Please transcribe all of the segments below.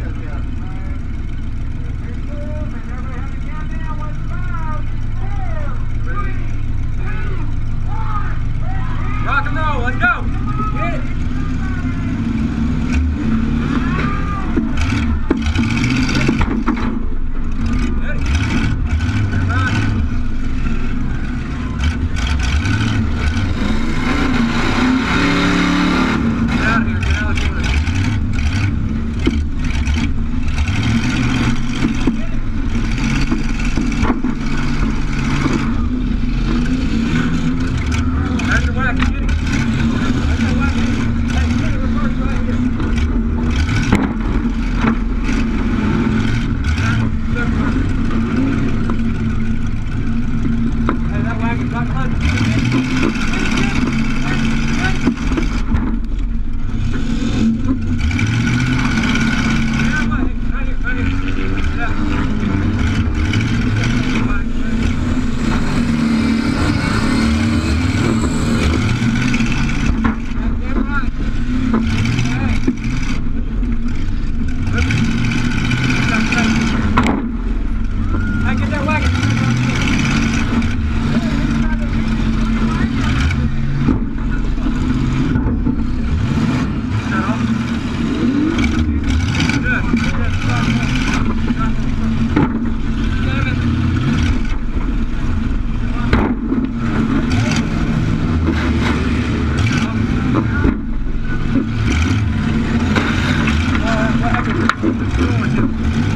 Yeah. Thank you. Просим.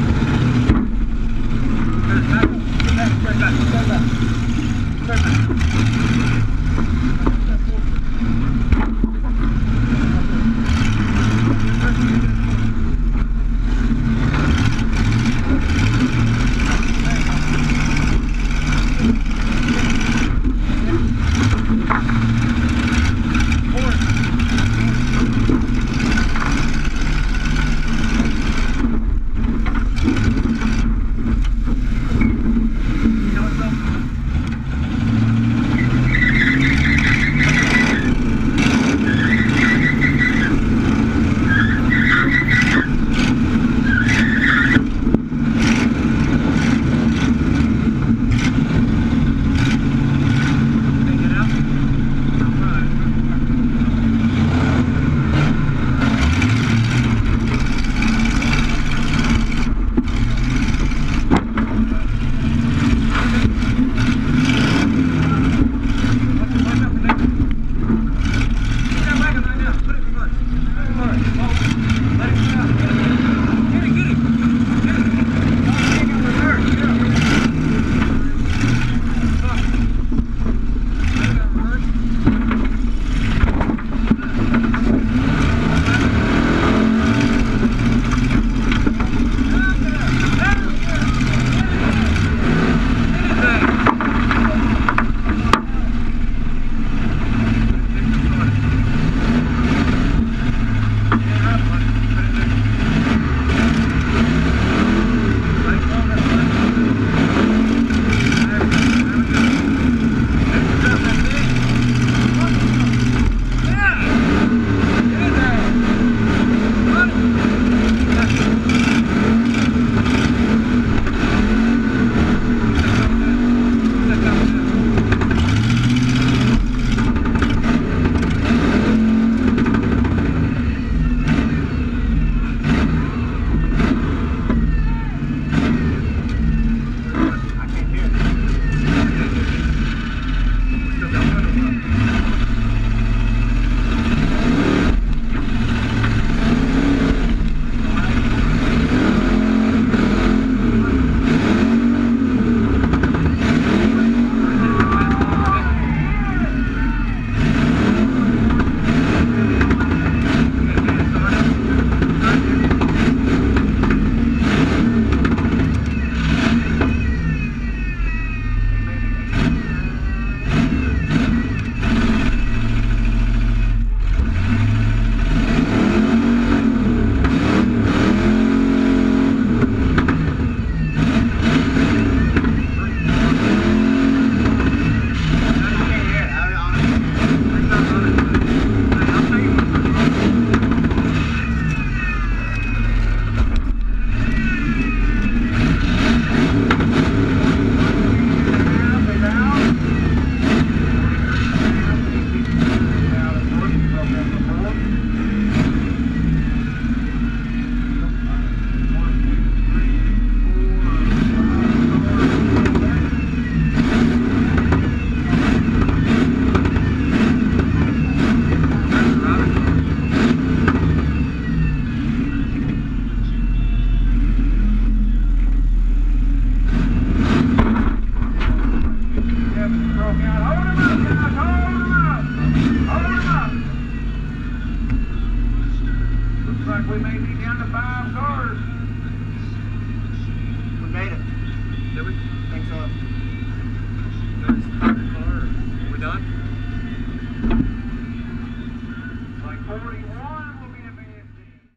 Looks like we may be down to five cars.